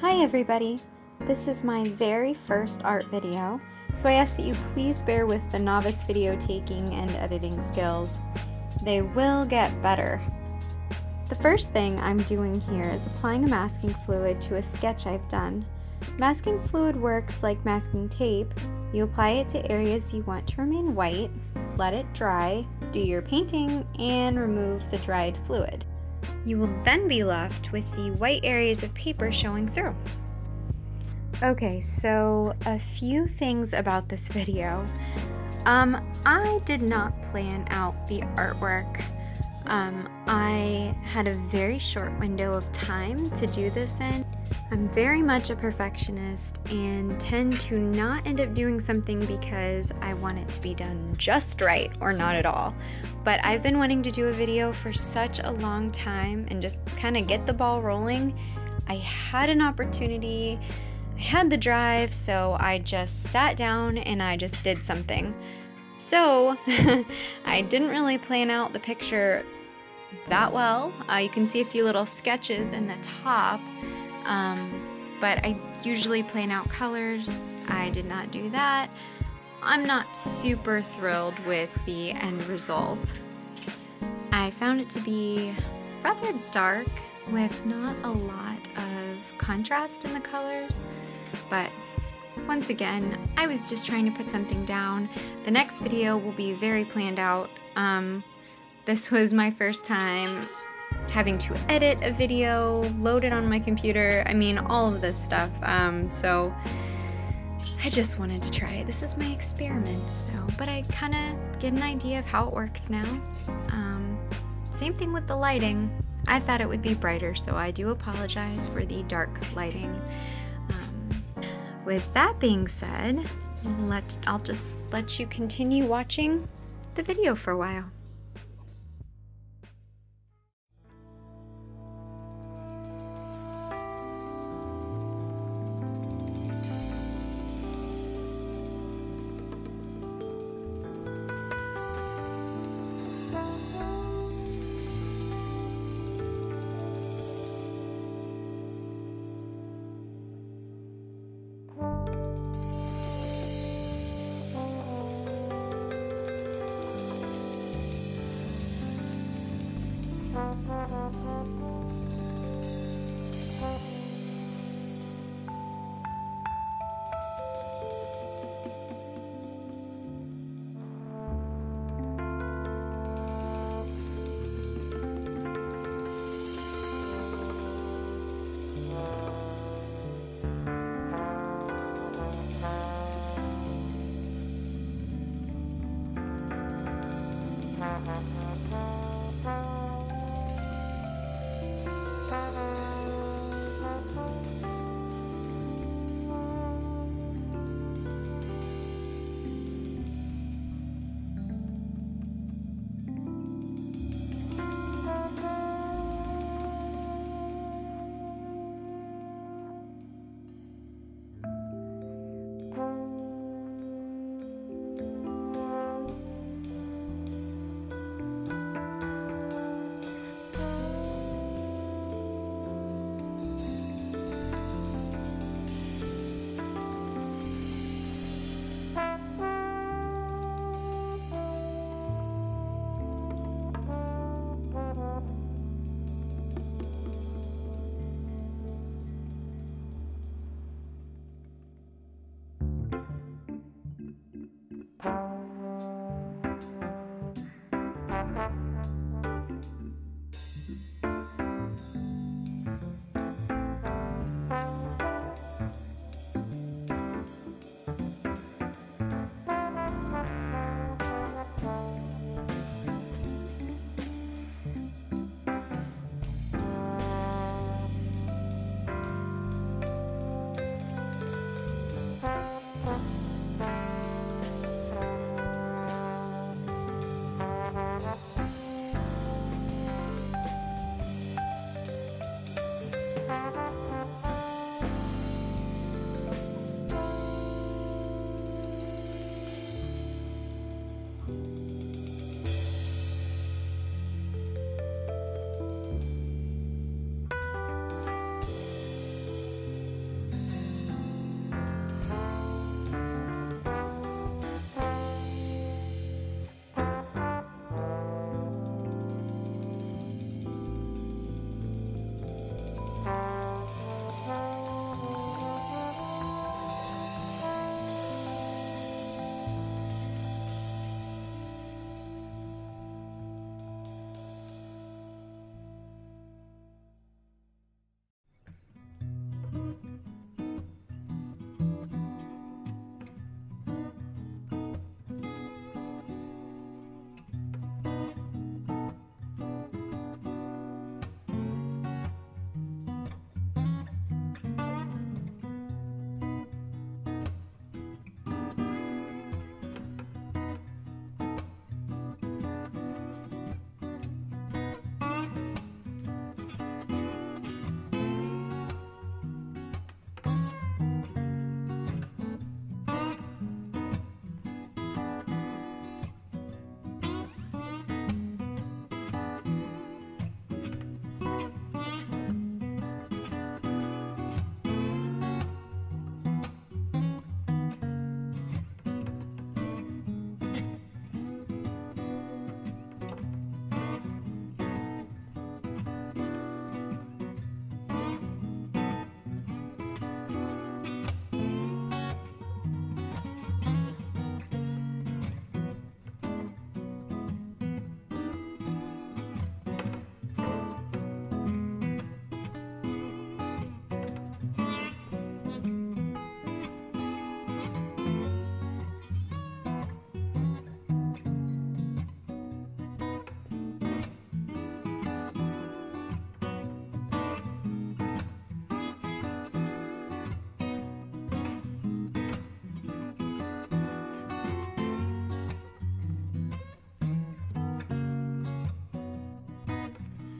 Hi everybody! This is my very first art video, so I ask that you please bear with the novice video taking and editing skills. They will get better. The first thing I'm doing here is applying a masking fluid to a sketch I've done. Masking fluid works like masking tape. You apply it to areas you want to remain white, let it dry, do your painting, and remove the dried fluid. You will then be left with the white areas of paper showing through. Okay, so a few things about this video. Um, I did not plan out the artwork. Um, I had a very short window of time to do this in. I'm very much a perfectionist and tend to not end up doing something because I want it to be done just right or not at all. But I've been wanting to do a video for such a long time and just kind of get the ball rolling. I had an opportunity, I had the drive, so I just sat down and I just did something. So, I didn't really plan out the picture that well. Uh, you can see a few little sketches in the top, um, but I usually plan out colors. I did not do that. I'm not super thrilled with the end result. I found it to be rather dark with not a lot of contrast in the colors, but once again, I was just trying to put something down. The next video will be very planned out. Um, this was my first time having to edit a video, load it on my computer, I mean, all of this stuff. Um, so I just wanted to try it. This is my experiment, so, but I kind of get an idea of how it works now. Um, same thing with the lighting. I thought it would be brighter, so I do apologize for the dark lighting. Um, with that being said, let I'll just let you continue watching the video for a while.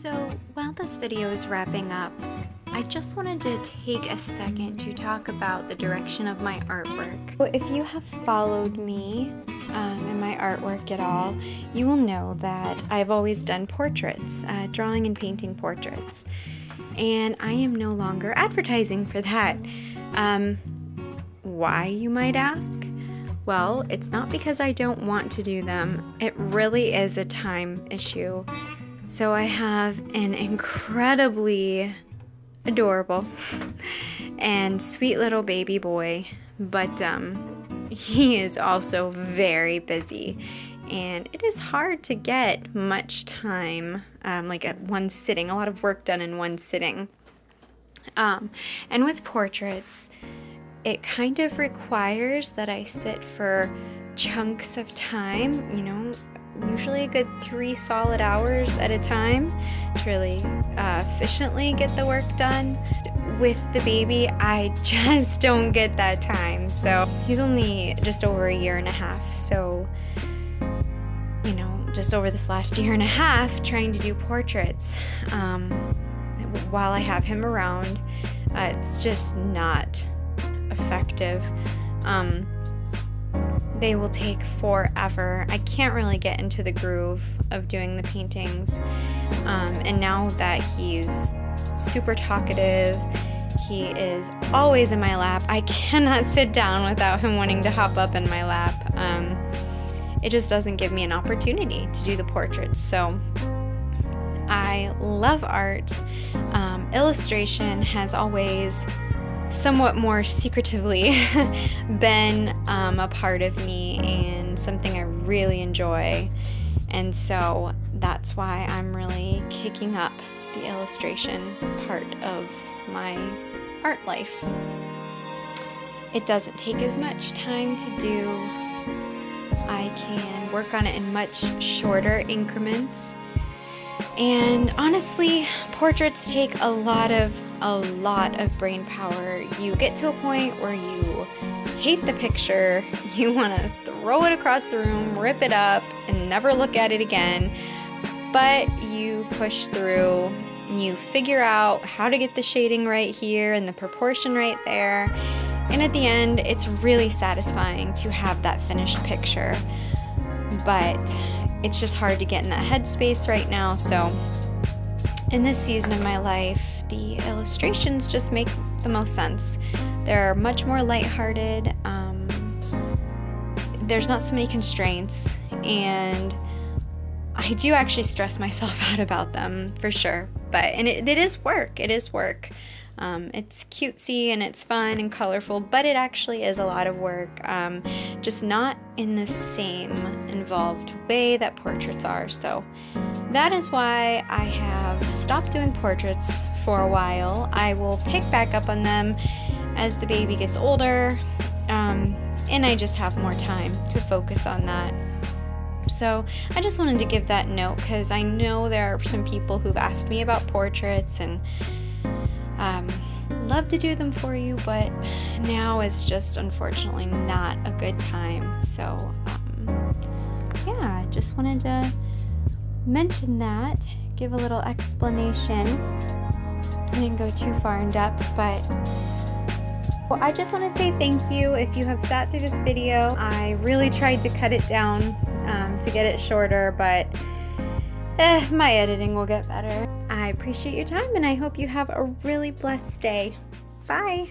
So while this video is wrapping up, I just wanted to take a second to talk about the direction of my artwork. If you have followed me um, in my artwork at all, you will know that I've always done portraits, uh, drawing and painting portraits. And I am no longer advertising for that. Um, why, you might ask? Well, it's not because I don't want to do them, it really is a time issue. So I have an incredibly adorable and sweet little baby boy, but um, he is also very busy. And it is hard to get much time, um, like at one sitting, a lot of work done in one sitting. Um, and with portraits, it kind of requires that I sit for chunks of time, you know, usually a good three solid hours at a time to really uh, efficiently get the work done. With the baby, I just don't get that time. So he's only just over a year and a half. So, you know, just over this last year and a half, trying to do portraits um, while I have him around, uh, it's just not effective. Um, they will take forever. I can't really get into the groove of doing the paintings. Um, and now that he's super talkative, he is always in my lap. I cannot sit down without him wanting to hop up in my lap. Um, it just doesn't give me an opportunity to do the portraits. So I love art. Um, illustration has always somewhat more secretively been um, a part of me and something I really enjoy. And so that's why I'm really kicking up the illustration part of my art life. It doesn't take as much time to do. I can work on it in much shorter increments. And honestly, portraits take a lot of a lot of brain power. You get to a point where you hate the picture, you want to throw it across the room, rip it up, and never look at it again. But you push through, you figure out how to get the shading right here and the proportion right there. And at the end, it's really satisfying to have that finished picture. But it's just hard to get in that headspace right now, so in this season of my life, the illustrations just make the most sense. They're much more lighthearted. Um, there's not so many constraints, and I do actually stress myself out about them for sure. But and it, it is work. It is work. Um, it's cutesy and it's fun and colorful, but it actually is a lot of work, um, just not in the same involved way that portraits are. So that is why I have stopped doing portraits for a while. I will pick back up on them as the baby gets older, um, and I just have more time to focus on that. So I just wanted to give that note because I know there are some people who've asked me about portraits and um, love to do them for you, but now is just unfortunately not a good time. So um, yeah, I just wanted to mention that, give a little explanation. I didn't go too far in depth, but well, I just want to say thank you if you have sat through this video. I really tried to cut it down um, to get it shorter, but eh, my editing will get better. I appreciate your time and I hope you have a really blessed day. Bye!